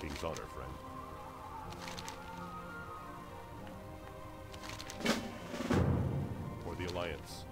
King's honor, friend. For the Alliance.